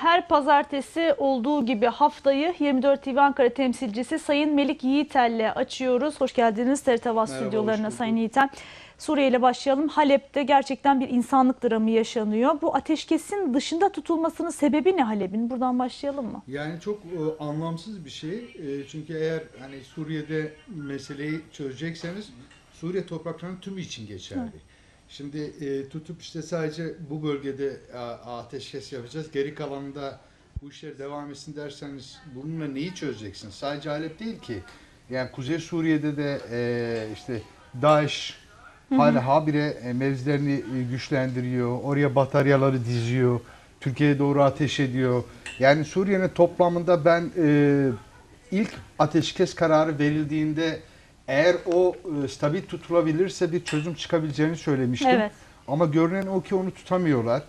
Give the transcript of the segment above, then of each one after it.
Her pazartesi olduğu gibi haftayı 24 TV Ankara temsilcisi Sayın Melik Yiğitel'le açıyoruz. Hoş geldiniz TRT Merhaba, stüdyolarına Sayın. Yiğitel. Suriye ile başlayalım. Halep'te gerçekten bir insanlık dramı yaşanıyor. Bu ateşkesin dışında tutulmasının sebebi ne Halep'in? Buradan başlayalım mı? Yani çok e, anlamsız bir şey. E, çünkü eğer hani Suriye'de meseleyi çözecekseniz Suriye topraklarının tümü için geçerli. Şimdi e, tutup işte sadece bu bölgede a, ateşkes yapacağız. Geri kalanında bu işler devam etsin derseniz bununla neyi çözeceksiniz? Sadece Halep değil ki. Yani Kuzey Suriye'de de e, işte DAEŞ hala habire e, mevzilerini e, güçlendiriyor. Oraya bataryaları diziyor. Türkiye'ye doğru ateş ediyor. Yani Suriye'nin toplamında ben e, ilk ateşkes kararı verildiğinde eğer o e, stabil tutulabilirse bir çözüm çıkabileceğini söylemiştim. Evet. Ama görünen o ki onu tutamıyorlar.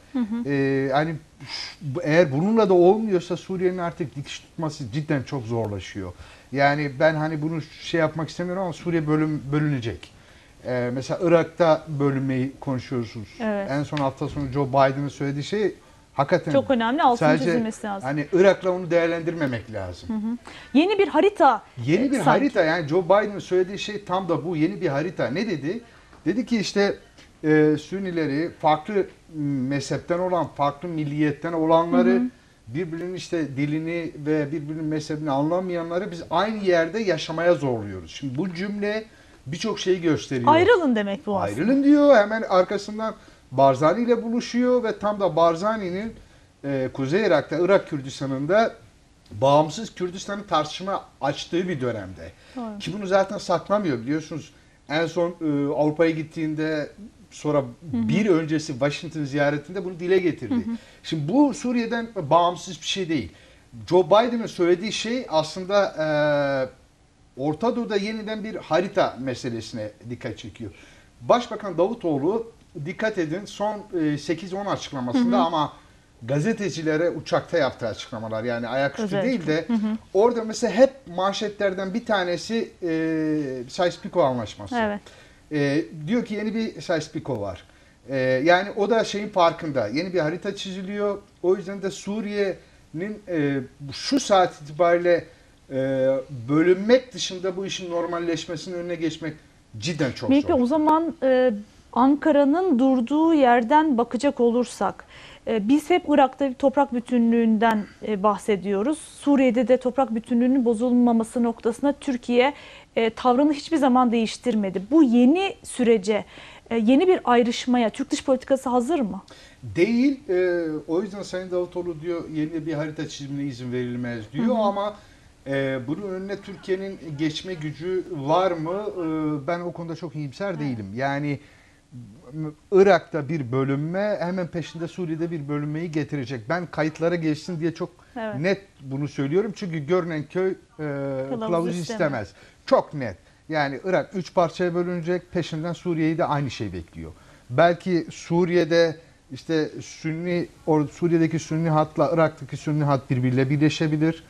Ee, yani ş- bu- eğer bununla da olmuyorsa Suriye'nin artık dikiş tutması cidden çok zorlaşıyor. Yani ben hani bunu şey yapmak istemiyorum ama Suriye bölüm bölünecek. Ee, mesela Irak'ta bölünmeyi konuşuyorsunuz. Evet. En son hafta sonu Joe Biden'ın söylediği şey hakikaten Çok önemli. Altını sadece çizilmesi lazım. hani Irak'la onu değerlendirmemek lazım. Yeni bir harita. Yeni e, bir sanki. harita yani Joe Biden'ın söylediği şey tam da bu yeni bir harita. Ne dedi? Dedi ki işte e, Sünnileri farklı mezhepten olan, farklı milliyetten olanları birbirinin işte dilini ve birbirinin mezhebini anlamayanları biz aynı yerde yaşamaya zorluyoruz. Şimdi bu cümle birçok şeyi gösteriyor. Ayrılın demek bu aslında. Ayrılın diyor. Hemen arkasından Barzani ile buluşuyor ve tam da Barzani'nin e, Kuzey Irak'ta, Irak Kürdistan'ında bağımsız Kürdistan'ı tartışma açtığı bir dönemde. Doğru. Ki bunu zaten saklamıyor biliyorsunuz. En son e, Avrupa'ya gittiğinde sonra bir öncesi Washington ziyaretinde bunu dile getirdi. Şimdi bu Suriye'den bağımsız bir şey değil. Joe Biden'ın söylediği şey aslında e, Orta Doğu'da yeniden bir harita meselesine dikkat çekiyor. Başbakan Davutoğlu dikkat edin son e, 8-10 açıklamasında ama gazetecilere uçakta yaptığı açıklamalar yani ayaküstü Özel değil de orada mesela hep manşetlerden bir tanesi e, Sykes-Picot anlaşması. Evet. E, diyor ki yeni bir Sykes-Picot var. E, yani o da şeyin farkında. Yeni bir harita çiziliyor. O yüzden de Suriye'nin e, şu saat itibariyle e, bölünmek dışında bu işin normalleşmesinin önüne geçmek cidden çok Melih Bey, zor. o zaman e, Ankara'nın durduğu yerden bakacak olursak e, biz hep Irak'ta bir toprak bütünlüğünden e, bahsediyoruz. Suriye'de de toprak bütünlüğünün bozulmaması noktasında Türkiye e, tavrını hiçbir zaman değiştirmedi. Bu yeni sürece, yeni bir ayrışmaya Türk dış politikası hazır mı? Değil. o yüzden Sayın Davutoğlu diyor yeni bir harita çizimine izin verilmez diyor ama e, bunun önüne Türkiye'nin geçme gücü var mı? Ben o konuda çok iyimser değilim. Yani Irak'ta bir bölünme hemen peşinde Suriye'de bir bölünmeyi getirecek. Ben kayıtlara geçsin diye çok Evet. net bunu söylüyorum. Çünkü görünen köy e, kılavuz, istemez. Çok net. Yani Irak üç parçaya bölünecek. Peşinden Suriye'yi de aynı şey bekliyor. Belki Suriye'de işte Sünni, or, Suriye'deki Sünni hatla Irak'taki Sünni hat birbiriyle birleşebilir.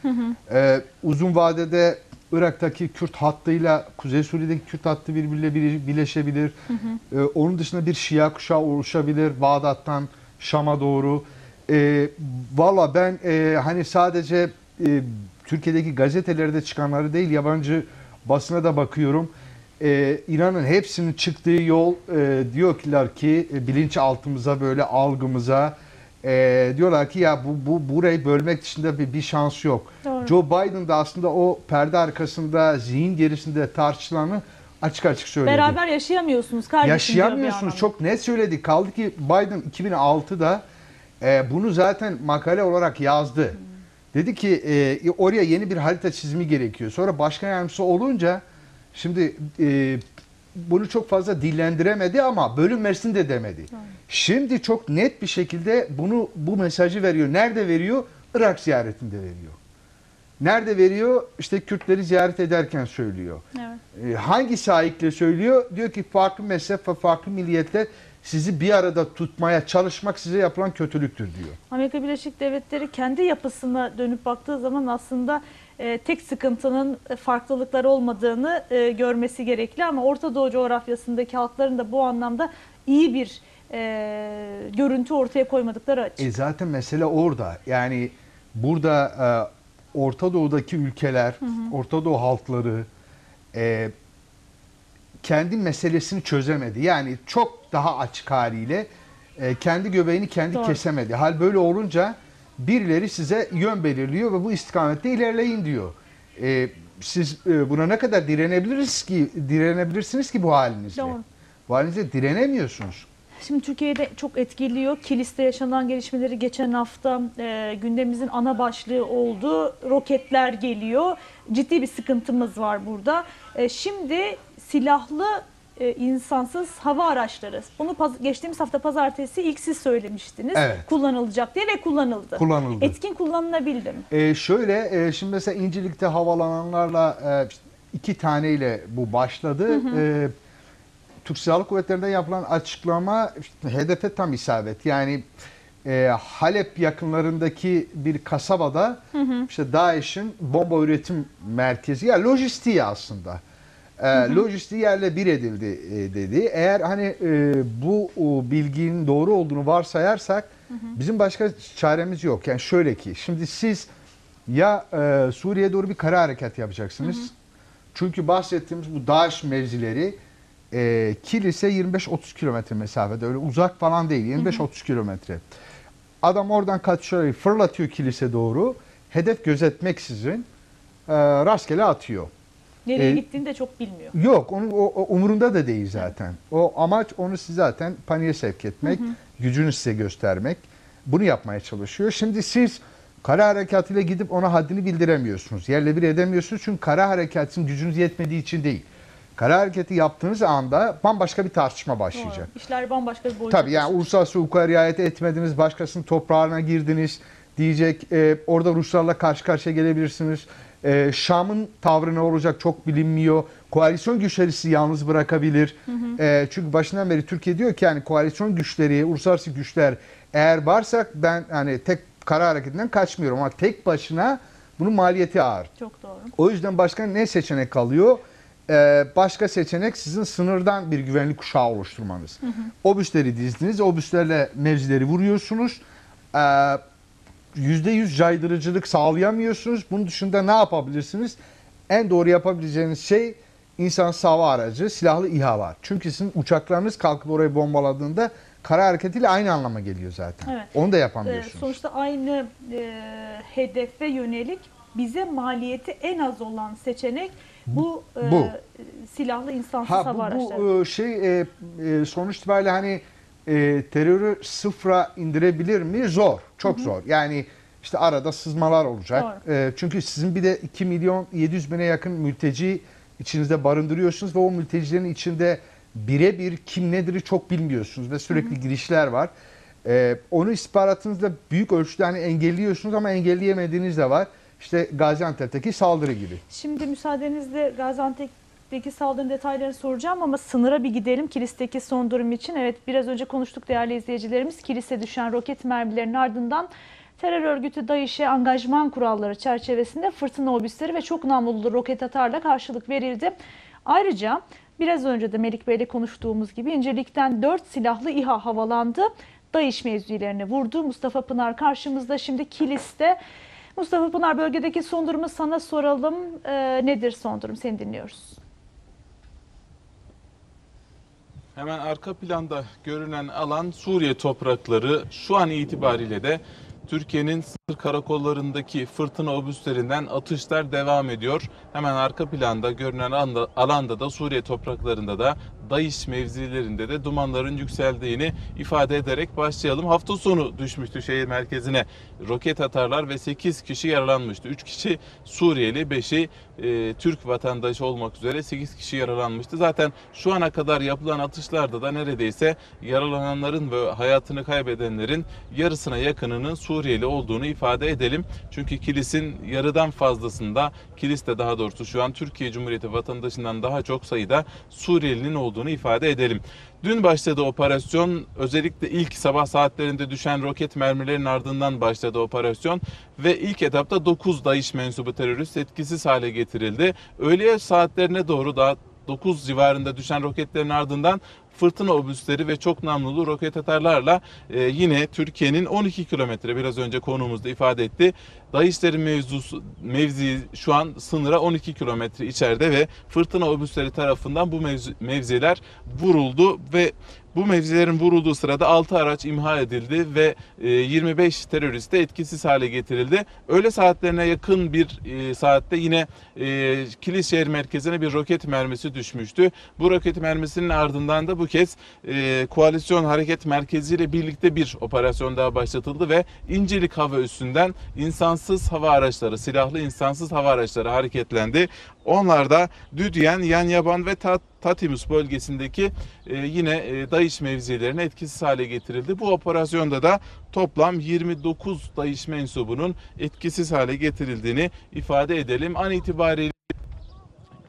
Ee, uzun vadede Irak'taki Kürt hattıyla Kuzey Suriye'deki Kürt hattı birbiriyle bir- birleşebilir. Ee, onun dışında bir Şia kuşağı oluşabilir Bağdat'tan Şam'a doğru. Ee, Valla ben e, hani sadece e, Türkiye'deki gazetelerde çıkanları değil yabancı basına da bakıyorum. Ee, inanın hepsinin çıktığı yol e, diyorlar ki e, bilinçaltımıza böyle algımıza e, diyorlar ki ya bu, bu burayı bölmek dışında bir, bir şans yok. Doğru. Joe Biden da aslında o perde arkasında zihin gerisinde tartışılanı açık açık söyledi. Beraber yaşayamıyorsunuz kardeşim Yaşayamıyorsunuz. Çok net söyledi. Kaldı ki Biden 2006'da e, bunu zaten makale olarak yazdı. Dedi ki e, oraya yeni bir harita çizimi gerekiyor. Sonra başkan yardımcısı olunca şimdi e, bunu çok fazla dillendiremedi ama bölünmesini de demedi. Şimdi çok net bir şekilde bunu bu mesajı veriyor. Nerede veriyor? Irak ziyaretinde veriyor. Nerede veriyor? İşte Kürtleri ziyaret ederken söylüyor. Evet. E, hangi sahikle söylüyor? Diyor ki farklı mezhep ve farklı milliyetler sizi bir arada tutmaya çalışmak size yapılan kötülüktür diyor. Amerika Birleşik Devletleri kendi yapısına dönüp baktığı zaman aslında e, tek sıkıntının farklılıklar olmadığını e, görmesi gerekli ama Orta Doğu coğrafyasındaki halkların da bu anlamda iyi bir e, görüntü ortaya koymadıkları açık. E zaten mesele orada. Yani burada e, Orta Doğu'daki ülkeler, Orta Doğu halkları e, kendi meselesini çözemedi. Yani çok daha açık haliyle e, kendi göbeğini kendi Doğru. kesemedi. Hal böyle olunca birileri size yön belirliyor ve bu istikamette ilerleyin diyor. E, siz e, buna ne kadar direnebiliriz ki direnebilirsiniz ki bu halinizle? Doğru. Bu halinizle direnemiyorsunuz. Şimdi Türkiye'de çok etkiliyor. Kilis'te yaşanan gelişmeleri geçen hafta e, gündemimizin ana başlığı oldu. Roketler geliyor. Ciddi bir sıkıntımız var burada. E, şimdi silahlı e, insansız hava araçları. Bunu paz- geçtiğimiz hafta pazartesi ilk siz söylemiştiniz. Evet. Kullanılacak diye ve kullanıldı. Kullanıldı. Etkin kullanılabildi mi? Ee, şöyle e, şimdi mesela İncirlik'te havalananlarla e, işte iki taneyle bu başladı. Ee, Türk Silahlı Kuvvetleri'nde yapılan açıklama işte, hedefe tam isabet. Yani e, Halep yakınlarındaki bir kasabada işte DAEŞ'in bomba üretim merkezi ya lojistiği aslında. E, lojistiği yerle bir edildi e, dedi. Eğer hani e, bu o, bilginin doğru olduğunu varsayarsak bizim başka çaremiz yok. Yani şöyle ki şimdi siz ya e, Suriye'ye doğru bir kara harekat yapacaksınız. Çünkü bahsettiğimiz bu DAEŞ mevzileri e, kilise 25-30 kilometre mesafede öyle uzak falan değil 25-30 kilometre. Adam oradan kaçıyor fırlatıyor kilise doğru hedef gözetmeksizin e, rastgele atıyor. Nereye E, gittiğini de çok bilmiyor. Yok onun o, o umurunda da değil zaten. O amaç onu size zaten paniğe sevk etmek, gücünü size göstermek. Bunu yapmaya çalışıyor. Şimdi siz kara harekatıyla gidip ona haddini bildiremiyorsunuz. Yerle bir edemiyorsunuz çünkü kara harekatın gücünüz yetmediği için değil. Kara hareketi yaptığınız anda bambaşka bir tartışma başlayacak. Doğru. İşler bambaşka bir boyuta Tabii yani uluslararası hukuka riayet etmediniz, başkasının toprağına girdiniz diyecek. e, orada Ruslarla karşı karşıya gelebilirsiniz. E, Şam'ın tavrı ne olacak çok bilinmiyor. Koalisyon güçleri sizi yalnız bırakabilir. E, çünkü başından beri Türkiye diyor ki yani koalisyon güçleri, uluslararası güçler eğer varsak ben hani tek kara hareketinden kaçmıyorum ama tek başına bunun maliyeti ağır. Çok doğru. O yüzden başka ne seçenek kalıyor? Ee, başka seçenek sizin sınırdan bir güvenlik kuşağı oluşturmanız. Obüsleri dizdiniz, obüslerle mevzileri vuruyorsunuz. Ee, %100 caydırıcılık sağlayamıyorsunuz. Bunun dışında ne yapabilirsiniz? En doğru yapabileceğiniz şey insan hava aracı, silahlı İHA var. Çünkü sizin uçaklarınız kalkıp orayı bombaladığında kara hareketiyle aynı anlama geliyor zaten. Evet. Onu da Ee, yapamıyorsunuz. sonuçta aynı e, hedefe yönelik bize maliyeti en az olan seçenek bu, e, Bu. silahlı insansız Ha hava bu, araçları. bu e, şey e, e, sonuç itibariyle hani e, terörü sıfıra indirebilir mi? Zor. Çok zor. Yani işte arada sızmalar olacak. E, çünkü sizin bir de 2 milyon 700 bine yakın mülteci içinizde barındırıyorsunuz ve o mültecilerin içinde birebir kim nedir'i çok bilmiyorsunuz ve sürekli girişler var. E, onu istihbaratınızda büyük ölçüde hani engelliyorsunuz ama engelleyemediğiniz de var. İşte Gaziantep'teki saldırı gibi. Şimdi müsaadenizle Gaziantep'teki saldırının detaylarını soracağım ama sınıra bir gidelim kilisteki son durum için. Evet biraz önce konuştuk değerli izleyicilerimiz. Kilise düşen roket mermilerinin ardından terör örgütü DAEŞ'e angajman kuralları çerçevesinde fırtına obüsleri ve çok namlulu roket atarla karşılık verildi. Ayrıca biraz önce de Melik Bey'le konuştuğumuz gibi İncirlik'ten 4 silahlı İHA havalandı. DAEŞ mevzilerine vurdu. Mustafa Pınar karşımızda şimdi Kilis'te. Mustafa Pınar bölgedeki son durumu sana soralım. Ee, nedir son durum? Seni dinliyoruz. Hemen arka planda görünen alan Suriye toprakları şu an itibariyle de Türkiye'nin sınır karakollarındaki fırtına obüslerinden atışlar devam ediyor. Hemen arka planda görünen anda, alanda da Suriye topraklarında da DAEŞ mevzilerinde de dumanların yükseldiğini ifade ederek başlayalım. Hafta sonu düşmüştü şehir merkezine roket atarlar ve 8 kişi yaralanmıştı. 3 kişi Suriyeli, 5'i e, Türk vatandaşı olmak üzere 8 kişi yaralanmıştı. Zaten şu ana kadar yapılan atışlarda da neredeyse yaralananların ve hayatını kaybedenlerin yarısına yakınının Suriyeli olduğunu ifade edelim. Çünkü kilisin yarıdan fazlasında, kiliste daha doğrusu şu an Türkiye Cumhuriyeti vatandaşından daha çok sayıda Suriyelinin olduğunu ifade edelim. Dün başladı operasyon. Özellikle ilk sabah saatlerinde düşen roket mermilerinin ardından başladı operasyon ve ilk etapta 9 DAEŞ mensubu terörist etkisiz hale getirildi. Öğle saatlerine doğru daha 9 civarında düşen roketlerin ardından fırtına obüsleri ve çok namlulu roket atarlarla e, yine Türkiye'nin 12 kilometre biraz önce konuğumuzda ifade etti. Dayışların mevzusu, mevzi şu an sınıra 12 kilometre içeride ve fırtına obüsleri tarafından bu mevzi- mevziler vuruldu ve bu mevzilerin vurulduğu sırada 6 araç imha edildi ve e, 25 terörist de etkisiz hale getirildi. Öğle saatlerine yakın bir e, saatte yine e, Kilis şehir merkezine bir roket mermisi düşmüştü. Bu roket mermisinin ardından da bu kez e, koalisyon hareket merkezi ile birlikte bir operasyon daha başlatıldı ve İncirlik hava üssünden insansız hava araçları, silahlı insansız hava araçları hareketlendi. Onlar da Düdyen, Yanyaban ve Tat Tatimus bölgesindeki e, yine e, DAEŞ mevzilerine etkisiz hale getirildi. Bu operasyonda da toplam 29 DAEŞ mensubunun etkisiz hale getirildiğini ifade edelim. An itibariyle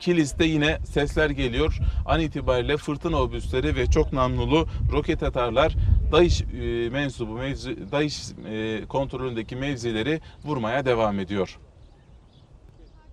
Kilis'te yine sesler geliyor. An itibariyle fırtına obüsleri ve çok namlulu roket atarlar DAEŞ e, mensubu, mevzi, DAEŞ e, kontrolündeki mevzileri vurmaya devam ediyor.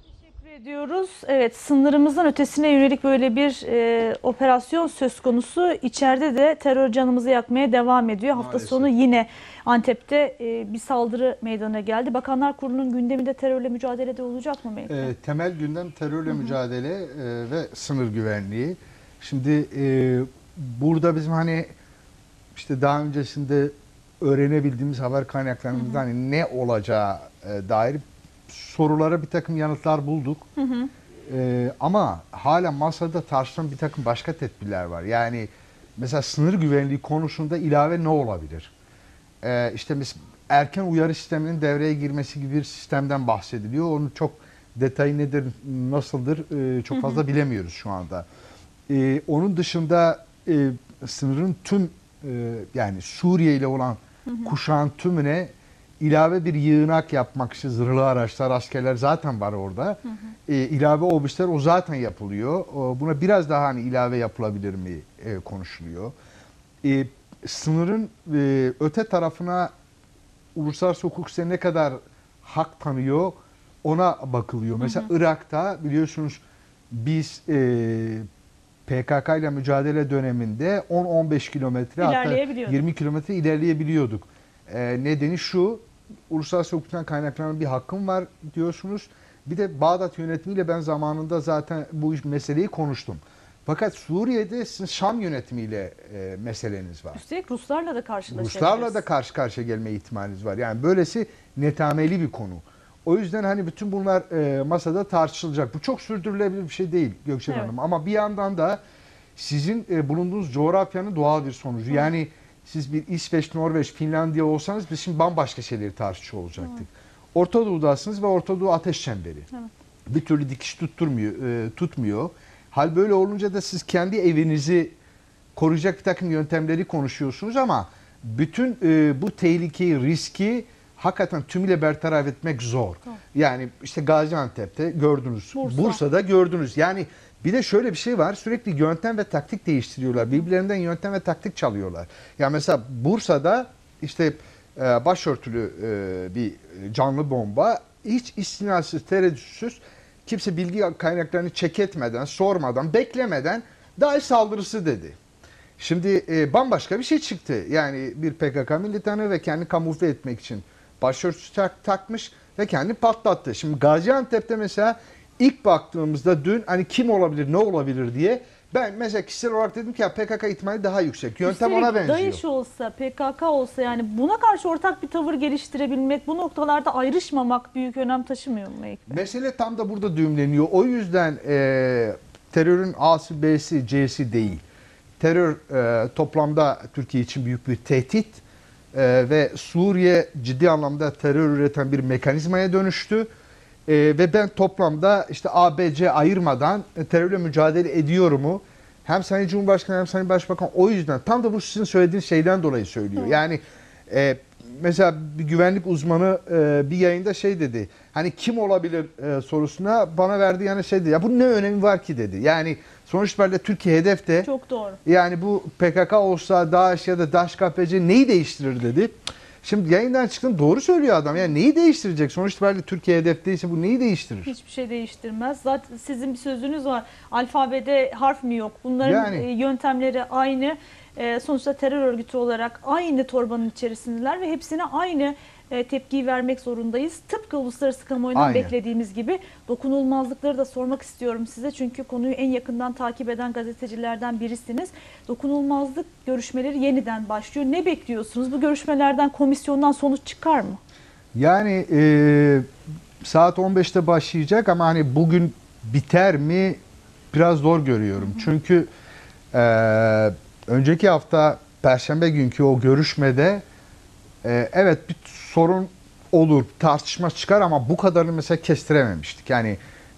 Teşekkür ediyoruz. Evet sınırımızın ötesine yönelik böyle bir e, operasyon söz konusu. İçeride de terör canımızı yakmaya devam ediyor. Hafta Maalesef. sonu yine Antep'te e, bir saldırı meydana geldi. Bakanlar Kurulu'nun gündeminde terörle mücadelede olacak mı Melike? Ee, temel gündem terörle mücadele e, ve sınır güvenliği. Şimdi e, burada bizim hani işte daha öncesinde öğrenebildiğimiz haber kaynaklarımızdan hani ne olacağı e, dair sorulara bir takım yanıtlar bulduk. E, ama hala masada tartışılan bir takım başka tedbirler var. Yani mesela sınır güvenliği konusunda ilave ne olabilir? Ee, işte mes- erken uyarı sisteminin devreye girmesi gibi bir sistemden bahsediliyor. Onun çok detayı nedir, nasıldır e, çok fazla bilemiyoruz şu anda. Ee, onun dışında e, sınırın tüm e, yani Suriye ile olan kuşağın tümüne ilave bir yığınak yapmak için zırhlı araçlar, askerler zaten var orada. E, ilave obüsler o zaten yapılıyor. O, buna biraz daha hani ilave yapılabilir mi e, konuşuluyor. E, sınırın e, öte tarafına uluslararası hukuk size ne kadar hak tanıyor ona bakılıyor. Mesela Irak'ta biliyorsunuz biz e, PKK ile mücadele döneminde 10-15 kilometre hatta İlerleyebiliyorduk. 20 kilometre ilerleyebiliyorduk. E, nedeni şu, uluslararası hukuktan kaynaklanan bir hakkım var diyorsunuz. Bir de Bağdat yönetimiyle ben zamanında zaten bu iş- meseleyi konuştum. Fakat Suriye'de sizin Şam yönetimiyle e, meseleniz var. Üstelik Ruslarla da karşılaşabiliriz. Ruslarla da karşı karşıya gelme ihtimaliniz var. Yani böylesi netameli bir konu. O yüzden hani bütün bunlar e, masada tartışılacak. Bu çok sürdürülebilir bir şey değil Gökçen Evet. Hanım. Ama bir yandan da sizin e, bulunduğunuz coğrafyanın doğal bir sonucu. Yani siz bir İsveç, Norveç, Finlandiya olsanız biz şimdi bambaşka şeyleri tartışıyor olacaktık. Orta Doğu'dasınız ve Orta Doğu ateş çemberi. Bir türlü dikiş tutturmuyor, e, tutmuyor. Hal böyle olunca da siz kendi evinizi koruyacak bir takım yöntemleri konuşuyorsunuz ama bütün e, bu tehlikeyi, riski hakikaten tümüyle bertaraf etmek zor. Yani işte Gaziantep'te gördünüz, Bursa. Bursa'da gördünüz. Yani bir de şöyle bir şey var, sürekli yöntem ve taktik değiştiriyorlar. Birbirlerinden yöntem ve taktik çalıyorlar. Ya mesela Bursa'da işte e, başörtülü e, bir canlı bomba hiç istinasız, tereddütsüz kimse bilgi kaynaklarını çek etmeden, sormadan, beklemeden DAEŞ saldırısı dedi. Şimdi e, bambaşka bir şey çıktı. Yani bir PKK militanı ve kendi kamufle etmek için başörtüsü tak, takmış ve kendi patlattı. Şimdi Gaziantep'te mesela ilk baktığımızda dün hani kim olabilir, ne olabilir diye ben mesela kişisel olarak dedim ki ya PKK ihtimali daha yüksek. Yöntem Üstelik ona benziyor. DAEŞ olsa, PKK olsa yani buna karşı ortak bir tavır geliştirebilmek, bu noktalarda ayrışmamak büyük önem taşımıyor mu Bey? Mesele tam da burada düğümleniyor. O yüzden e, terörün A'sı, B'si, C'si değil. Terör e, toplamda Türkiye için büyük bir tehdit E, ve Suriye ciddi anlamda terör üreten bir mekanizmaya dönüştü. E, ve ben toplamda işte A, B, C ayırmadan e, terörle mücadele ediyorumu hem Sayın Cumhurbaşkanı hem Sayın Başbakan o yüzden tam da bu sizin söylediğiniz şeyden dolayı söylüyor. Yani e, mesela bir güvenlik uzmanı e, bir yayında şey dedi. Hani kim olabilir e, sorusuna bana verdiği yani şey dedi. Ya bunun ne önemi var ki dedi. Yani sonuç itibariyle Türkiye hedefte. Çok doğru. Yani bu PKK olsa DAEŞ ya da DAEŞ KPC neyi değiştirir dedi. Şimdi yayından çıktın doğru söylüyor adam. Yani neyi değiştirecek? Sonuç itibariyle Türkiye hedefteyse bu neyi değiştirir? Hiçbir şey değiştirmez. Zaten sizin bir sözünüz var. Alfabede harf mi yok? Bunların Yani. e, yöntemleri aynı. E, sonuçta terör örgütü olarak aynı torbanın içerisindeler ve hepsine aynı tepkiyi vermek zorundayız. Tıpkı uluslararası kamuoyundan Aynen. beklediğimiz gibi dokunulmazlıkları da sormak istiyorum size. Çünkü konuyu en yakından takip eden gazetecilerden birisiniz. Dokunulmazlık görüşmeleri yeniden başlıyor. Ne bekliyorsunuz? Bu görüşmelerden komisyondan sonuç çıkar mı? Yani e, saat 15'te başlayacak ama hani bugün biter mi biraz zor görüyorum. Çünkü e, önceki hafta Perşembe günkü o görüşmede e, evet bir sorun olur, tartışma çıkar ama bu kadarını mesela kestirememiştik. Yani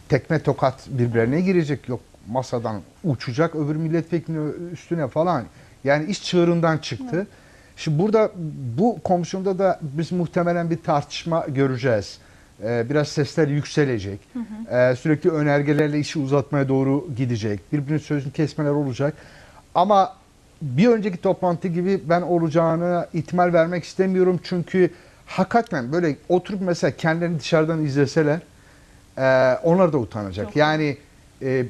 tekme tokat birbirine girecek yok masadan uçacak öbür milletvekilinin üstüne falan. Yani iş çığırından çıktı. Şimdi burada bu komisyonda da biz muhtemelen bir tartışma göreceğiz. Ee, biraz sesler yükselecek. Ee, sürekli önergelerle işi uzatmaya doğru gidecek. Birbirinin sözünü kesmeler olacak. Ama bir önceki toplantı gibi ben olacağını ihtimal vermek istemiyorum. Çünkü hakikaten böyle oturup mesela kendilerini dışarıdan izleseler e, onlar da utanacak. Çok. Yani e,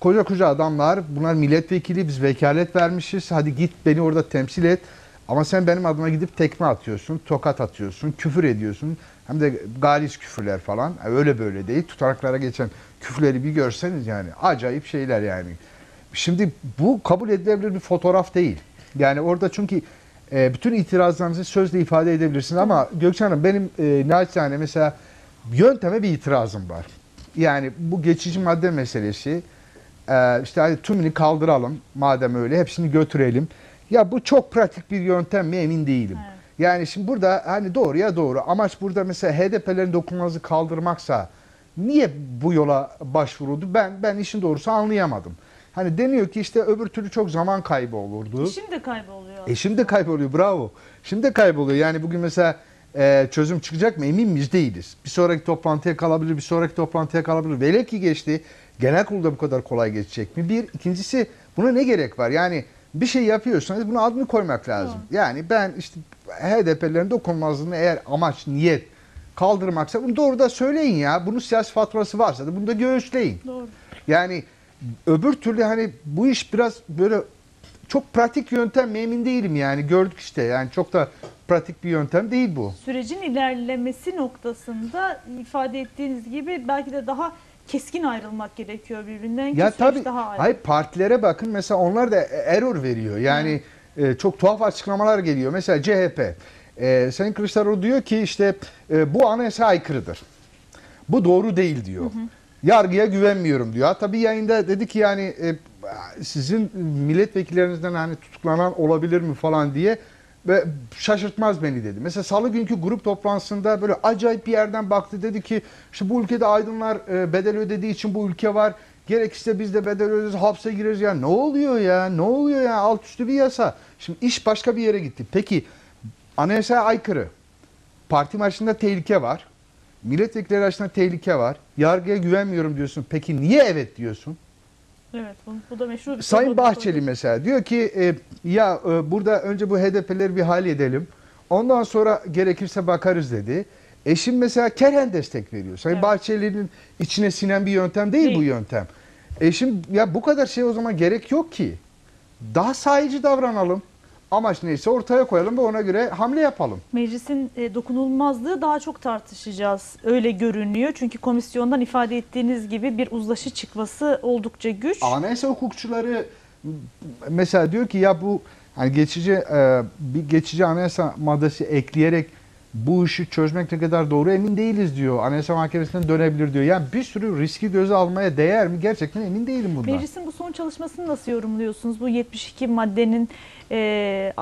koca koca adamlar bunlar milletvekili biz vekalet vermişiz. Hadi git beni orada temsil et. Ama sen benim adıma gidip tekme atıyorsun tokat atıyorsun küfür ediyorsun. Hem de galis küfürler falan. E, öyle böyle değil. Tutanaklara geçen küfürleri bir görseniz yani acayip şeyler yani. Şimdi bu kabul edilebilir bir fotoğraf değil. Yani orada çünkü e, bütün itirazlarınızı sözle ifade edebilirsiniz ama Gökçe Hanım benim e, naçizane mesela yönteme bir itirazım var. Yani bu geçici madde meselesi e, işte hadi tümünü kaldıralım madem öyle hepsini götürelim. Ya bu çok pratik bir yöntem mi emin değilim. Evet. Yani şimdi burada hani doğruya doğru amaç burada mesela HDP'lerin dokunulmazı kaldırmaksa niye bu yola başvuruldu ben ben işin doğrusu anlayamadım. Hani deniyor ki işte öbür türlü çok zaman kaybı olurdu. Şimdi kayboluyor. E şimdi de kayboluyor bravo. Şimdi de kayboluyor. Yani bugün mesela e, çözüm çıkacak mı emin miyiz değiliz. Bir sonraki toplantıya kalabilir, bir sonraki toplantıya kalabilir. Velev ki geçti. Genel kurulda bu kadar kolay geçecek mi? Bir. ikincisi buna ne gerek var? Yani bir şey yapıyorsanız buna adını koymak lazım. Yani ben işte HDP'lerin dokunmazlığını eğer amaç, niyet kaldırmaksa bunu doğru da söyleyin ya. Bunun siyasi faturası varsa da bunu da göğüsleyin. Doğru. Yani öbür türlü hani bu iş biraz böyle çok pratik yöntem mi emin değilim yani gördük işte yani çok da pratik bir yöntem değil bu. Sürecin ilerlemesi noktasında ifade ettiğiniz gibi belki de daha keskin ayrılmak gerekiyor birbirinden ki Ya tabii daha ayrı. hayır partilere bakın mesela onlar da error veriyor yani e, çok tuhaf açıklamalar geliyor mesela CHP e, Sayın Kılıçdaroğlu diyor ki işte e, bu anayasa aykırıdır. Bu doğru değil diyor. Yargıya güvenmiyorum diyor. Hatta bir yayında dedi ki yani e, sizin milletvekillerinizden hani tutuklanan olabilir mi falan diye ve şaşırtmaz beni dedi. Mesela salı günkü grup toplantısında böyle acayip bir yerden baktı dedi ki işte bu ülkede aydınlar e, bedel ödediği için bu ülke var. Gerekirse biz de bedel öderiz, hapse gireriz ya. Ne oluyor ya? Ne oluyor ya? Alt üstü bir yasa. Şimdi iş başka bir yere gitti. Peki anayasaya aykırı. Parti marşında tehlike var. Milletvekilleri arasında tehlike var. Yargıya güvenmiyorum diyorsun. Peki niye evet diyorsun? Evet bu, bu da meşhur bir Sayın soru. Bahçeli mesela diyor ki e, ya e, burada önce bu HDP'leri bir halledelim. Ondan sonra gerekirse bakarız dedi. Eşim mesela Kerhen destek veriyor. Sayın Evet. Bahçeli'nin içine sinen bir yöntem değil, bu Değil. yöntem. Eşim ya bu kadar şey o zaman gerek yok ki. Daha sahici davranalım. Amaç neyse ortaya koyalım ve ona göre hamle yapalım. Meclisin e, dokunulmazlığı daha çok tartışacağız. Öyle görünüyor. Çünkü komisyondan ifade ettiğiniz gibi bir uzlaşı çıkması oldukça güç. Anayasa hukukçuları mesela diyor ki ya bu hani geçici e, bir geçici anayasa maddesi ekleyerek bu işi çözmek ne kadar doğru emin değiliz diyor. Anayasa Mahkemesi'ne dönebilir diyor. Yani bir sürü riski göze almaya değer mi? Gerçekten emin değilim bundan. Meclisin bu son çalışmasını nasıl yorumluyorsunuz? Bu 72 maddenin e,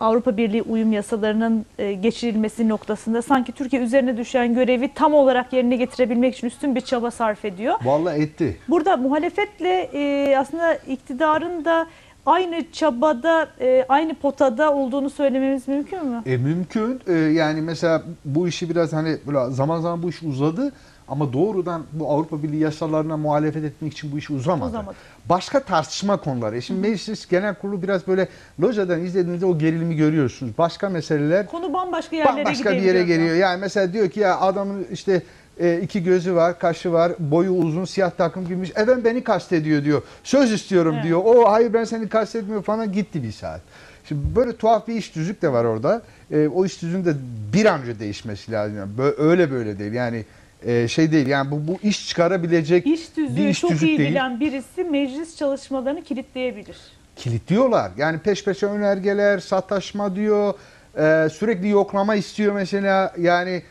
Avrupa Birliği uyum yasalarının e, geçirilmesi noktasında sanki Türkiye üzerine düşen görevi tam olarak yerine getirebilmek için üstün bir çaba sarf ediyor. Vallahi etti. Burada muhalefetle e, aslında iktidarın da aynı çabada, e, aynı potada olduğunu söylememiz mümkün mü? E, mümkün. E, yani mesela bu işi biraz hani böyle zaman zaman bu iş uzadı ama doğrudan bu Avrupa Birliği yasalarına muhalefet etmek için bu iş uzamadı. Uzamadı. Başka tartışma konuları. E Şimdi Meclis Genel Kurulu biraz böyle locadan izlediğinizde o gerilimi görüyorsunuz. Başka meseleler Konu bambaşka yerlere bambaşka bir yere geliyor. Yani mesela diyor ki ya adamın işte e, iki gözü var, kaşı var, boyu uzun, siyah takım giymiş. Efendim beni kastediyor diyor. Söz istiyorum Evet. diyor. O hayır ben seni kastetmiyorum falan gitti bir saat. Şimdi böyle tuhaf bir iş düzlük de var orada. E, o iş düzüğün de bir an önce değişmesi lazım. Yani bö- öyle böyle değil. Yani e, şey değil. Yani bu, bu iş çıkarabilecek İş bir tüzüğü iş çok tüzük iyi değil. bilen birisi meclis çalışmalarını kilitleyebilir. kilitliyorlar. Yani peş peşe önergeler, sataşma diyor, e, sürekli yoklama istiyor mesela. Yani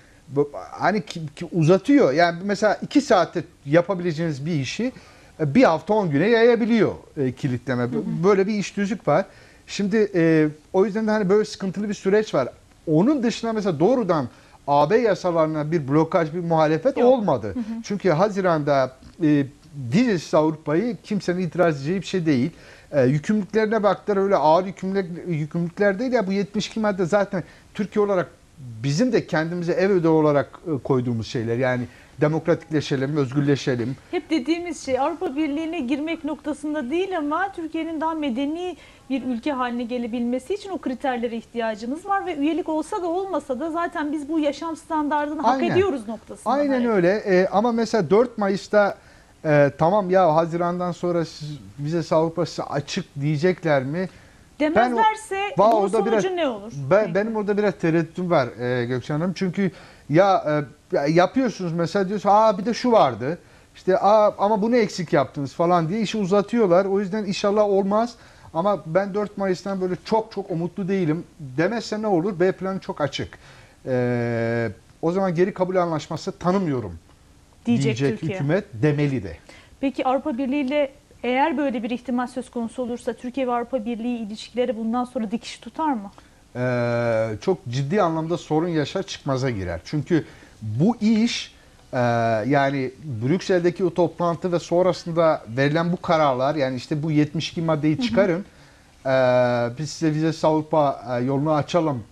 hani ki- ki uzatıyor. Yani mesela iki saatte yapabileceğiniz bir işi e, bir hafta on güne yayabiliyor e, kilitleme. Böyle bir iş düzük var. Şimdi e, o yüzden de hani böyle sıkıntılı bir süreç var. Onun dışında mesela doğrudan AB yasalarına bir blokaj, bir muhalefet Yok. olmadı. Çünkü Haziran'da e, dizisiz Avrupa'yı kimsenin itiraz edeceği bir şey değil. E, yükümlülüklerine baktılar öyle ağır yükümlülük, yükümlülükler değil ya bu 72 madde zaten Türkiye olarak bizim de kendimize ev ödevi olarak e, koyduğumuz şeyler. Yani demokratikleşelim, özgürleşelim. Hep dediğimiz şey Avrupa Birliği'ne girmek noktasında değil ama Türkiye'nin daha medeni bir ülke haline gelebilmesi için o kriterlere ihtiyacımız var ve üyelik olsa da olmasa da zaten biz bu yaşam standartını hak Aynen. ediyoruz noktasında. Aynen hareket. öyle E, ama mesela 4 Mayıs'ta e, tamam ya Haziran'dan sonra siz, vize Avrupa'sı açık diyecekler mi? Demezlerse Va- bunun sonucu biraz- ne olur? Ben, Peki. benim orada biraz tereddütüm var e, Gökçen Hanım. Çünkü ya e, ya yapıyorsunuz mesela diyorsun aa bir de şu vardı. İşte aa ama bunu eksik yaptınız falan diye işi uzatıyorlar. O yüzden inşallah olmaz. Ama ben 4 Mayıs'tan böyle çok çok umutlu değilim. Demezse ne olur? B planı çok açık. E, o zaman geri kabul anlaşması tanımıyorum diyecek, diyecek Türkiye. hükümet demeli de. Peki Avrupa Birliği ile eğer böyle bir ihtimal söz konusu olursa Türkiye ve Avrupa Birliği ilişkileri bundan sonra dikiş tutar mı? Ee, çok ciddi anlamda sorun yaşar çıkmaza girer. Çünkü bu iş e, yani Brüksel'deki o toplantı ve sonrasında verilen bu kararlar yani işte bu 72 maddeyi çıkarın e, biz size vize Avrupa e, yolunu açalım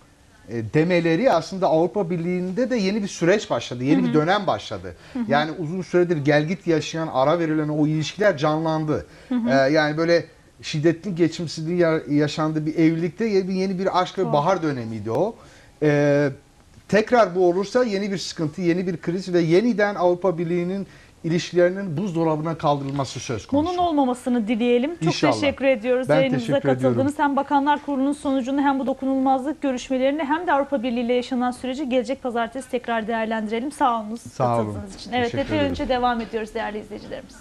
demeleri aslında Avrupa Birliği'nde de yeni bir süreç başladı. Yeni bir dönem başladı. Yani uzun süredir gelgit yaşayan, ara verilen o ilişkiler canlandı. E, yani böyle şiddetli geçimsizliğin ya- yaşandığı bir evlilikte yeni bir, aşk ve Doğru. bahar dönemiydi o. E, tekrar bu olursa yeni bir sıkıntı, yeni bir kriz ve yeniden Avrupa Birliği'nin ilişkilerinin buzdolabına kaldırılması söz konusu. Bunun olmamasını dileyelim. Çok İnşallah. teşekkür ediyoruz Ben yayınımıza teşekkür katıldığınız. ediyorum. Hem Bakanlar Kurulu'nun sonucunu hem bu dokunulmazlık görüşmelerini hem de Avrupa Birliği ile yaşanan süreci gelecek pazartesi tekrar değerlendirelim. Sağ olun Sağ olun. katıldığınız için. Evet, epey önce devam ediyoruz değerli izleyicilerimiz.